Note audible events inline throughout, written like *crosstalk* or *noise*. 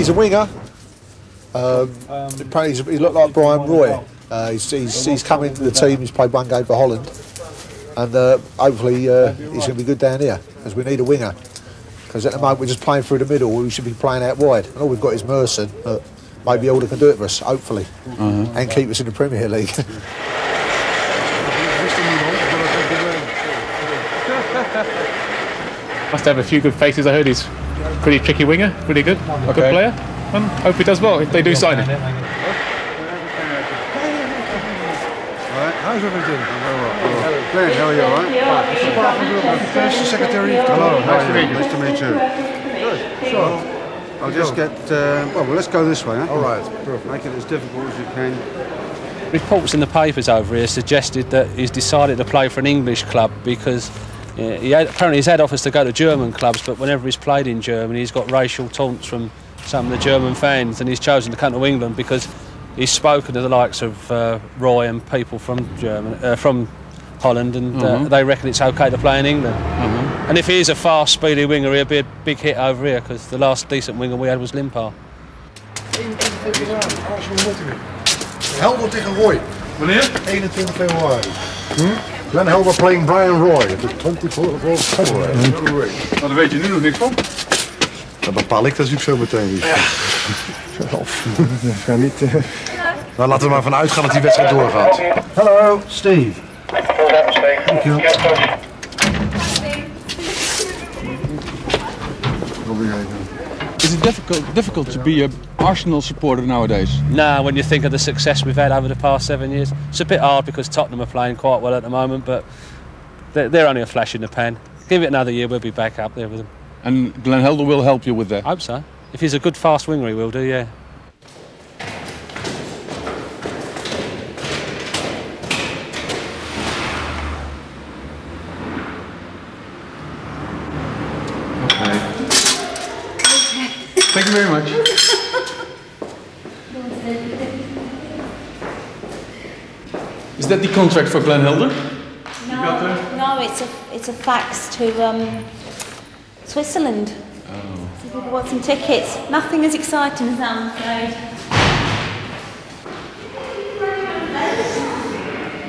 he's a winger. Um, apparently, he's, he looked like Brian Roy. Uh, he's, he's, he's come into the team. He's played one game for Holland, and uh, hopefully uh, he's going to be good down here because we need a winger. Because at the moment we're just playing through the middle. We should be playing out wide, and all we've got is Merson. But maybe Helder can do it for us, hopefully, and keep us in the Premier League. *laughs* Must have a few good faces. I heard he's pretty tricky winger, pretty good, good player. And hope he does well if they do sign him. How's everything? Glenn, how are you, all right? First secretary. Hello, nice to meet you. Nice to meet you. Good. So, I'll just get, uh, well, well, let's go this way, huh? All right, perfect. Make it as difficult as you can. Reports in the papers over here suggested that he's decided to play for an English club because he had, apparently his head office to go to German clubs, but whenever he's played in Germany, he's got racial taunts from some of the German fans, and he's chosen to come to England because he's spoken to the likes of uh, Roy and people from Germany, uh, from Holland, and uh, they reckon it's okay to play in England. And if he is a fast, speedy winger, he'll be a big hit over here because the last decent winger we had was Limpar. Helder tegen Roy. Wanneer? 21 februari. Glenn Helder playing Brian Roy. De 24th of February. Nou, daar weet je nu nog niks van. Dat bepaal ik natuurlijk zo meteen. Ja. Ga niet... eh. Nou, laten we maar vanuit gaan dat die wedstrijd doorgaat. Hallo, Steve. Thank you. Is it difficult difficult to be a Arsenal supporter nowadays? Now, when you think of the success we've had over the past seven years, it's a bit hard because Tottenham are playing quite well at the moment, but they're, they're only a flash in the pan. Give it another year, we'll be back up there with them. And Glenn Helder will help you with that. I hope so. If he's a good fast winger, he will do, yeah. Okay. Thank you very much. *laughs* Is that the contract for Glenn Helder? No, no, it's a it's a fax to um, Switzerland. So people want some tickets. Nothing as exciting as that, I'm afraid.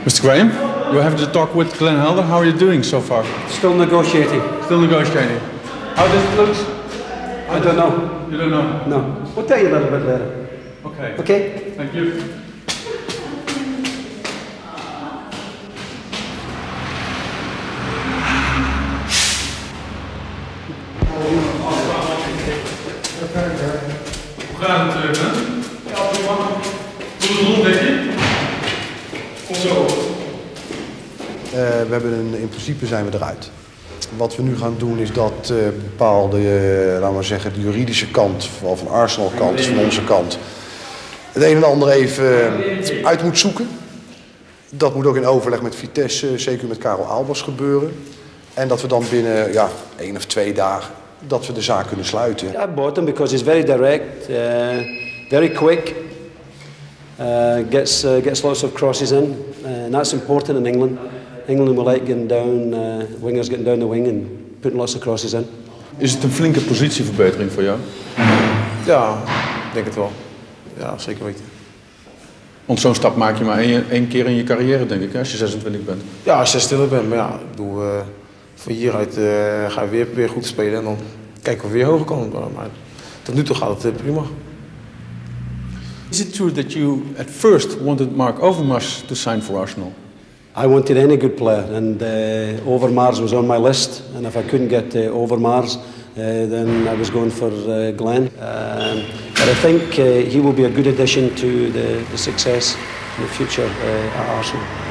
Mr. Graham, you have to talk with Glenn Helder. How are you doing so far? Still negotiating. Still negotiating. How does it look? I don't know. You don't know. No. We'll tell you a little bit later. Okay. Okay? Thank you. Hoe gaat het, hè? Ja, prima. Hoe is het rond, denk je? Zo. Eh, we hebben een, in principe zijn we eruit. Wat we nu gaan doen is dat eh, bepaalde, eh, laten we zeggen, de juridische kant, vooral van Arsenal kant, van onze kant, het een en ander even eh, uit moet zoeken. Dat moet ook in overleg met Vitesse, zeker met Karel Albers gebeuren. En dat we dan binnen ja, één of twee dagen dat we de zaak kunnen sluiten. I bought him because he's very direct, uh, very quick, uh, gets, uh, gets lots of crosses in, uh, and that's important in England. England will like getting down, uh, wingers getting down the wing and putting lots of crosses in. Is het een flinke positieverbetering voor jou? Ja, ik denk het wel. Ja, zeker weten. Want zo'n stap maak je maar één, één keer in je carrière, denk ik, hè, als je 26 bent. Ja, als je stil bent, maar ja, ik bedoel, eh, van hieruit eh, ga je weer proberen goed spelen en dan kijken of we weer hoger komen. Maar tot nu toe gaat het eh, prima. Is it true that you at first wanted Mark Overmars to sign for Arsenal? I wanted any good player, and uh, Overmars was on my list. And if I couldn't get uh, Overmars, uh, then I was going for uh, Glenn. Um, but I think uh, he will be a good addition to the, the success in the future uh, at Arsenal.